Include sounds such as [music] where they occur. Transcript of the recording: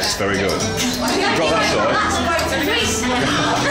Yes, very good. Drop that side. [laughs]